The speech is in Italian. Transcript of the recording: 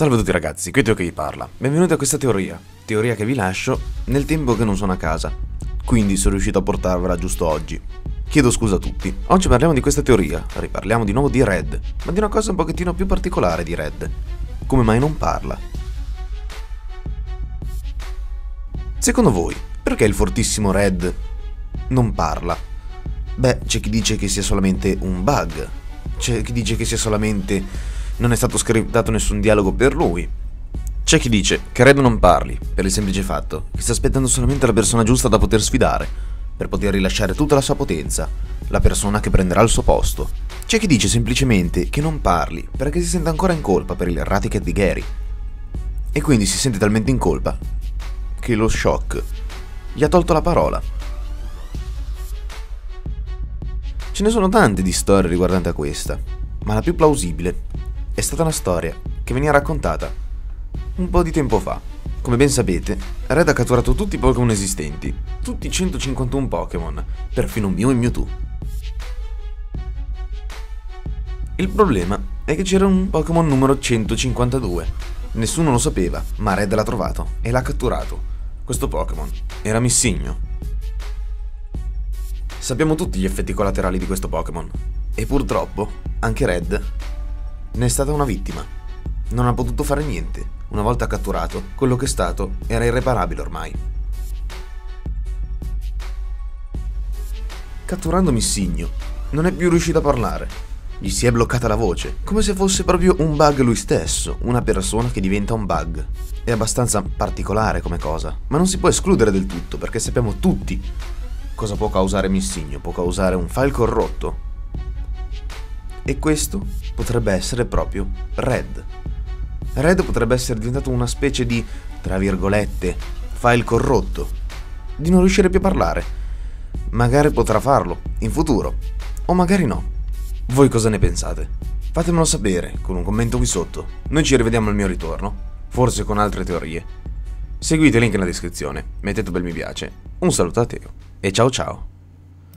Salve a tutti ragazzi, qui Teo che vi parla. Benvenuti a questa teoria. Teoria che vi lascio nel tempo che non sono a casa. Quindi sono riuscito a portarvela giusto oggi. Chiedo scusa a tutti. Oggi parliamo di questa teoria, riparliamo di nuovo di Red, ma di una cosa un pochettino più particolare di Red. Come mai non parla? Secondo voi, perché il fortissimo Red non parla? Beh, c'è chi dice che sia solamente un bug. C'è chi dice che sia solamente non è stato scriptato nessun dialogo per lui. C'è chi dice che Red non parli, per il semplice fatto che sta aspettando solamente la persona giusta da poter sfidare, per poter rilasciare tutta la sua potenza, la persona che prenderà il suo posto. C'è chi dice semplicemente che non parli perché si sente ancora in colpa per il raticat di Gary. E quindi si sente talmente in colpa che lo shock gli ha tolto la parola. Ce ne sono tante di storie riguardanti a questa, ma la più plausibile è stata una storia che veniva raccontata un po' di tempo fa. Come ben sapete, Red ha catturato tutti i Pokémon esistenti, tutti i 151 Pokémon, perfino Mew e Mewtwo. Il problema è che c'era un Pokémon numero 152. Nessuno lo sapeva, ma Red l'ha trovato e l'ha catturato. Questo Pokémon era Missigno. Sappiamo tutti gli effetti collaterali di questo Pokémon. E purtroppo, anche Red ne è stata una vittima. Non ha potuto fare niente. Una volta catturato, quello che è stato era irreparabile ormai. Catturando Missigno, non è più riuscito a parlare. Gli si è bloccata la voce, come se fosse proprio un bug lui stesso, una persona che diventa un bug. È abbastanza particolare come cosa, ma non si può escludere del tutto perché sappiamo tutti cosa può causare Missigno. Può causare un file corrotto, e questo potrebbe essere proprio Red. Red potrebbe essere diventato una specie di, tra virgolette, file corrotto, di non riuscire più a parlare. Magari potrà farlo, in futuro, o magari no. Voi cosa ne pensate? Fatemelo sapere con un commento qui sotto. Noi ci rivediamo al mio ritorno, forse con altre teorie. Seguite il link nella descrizione, mettete un bel mi piace, un saluto a Teo e ciao ciao!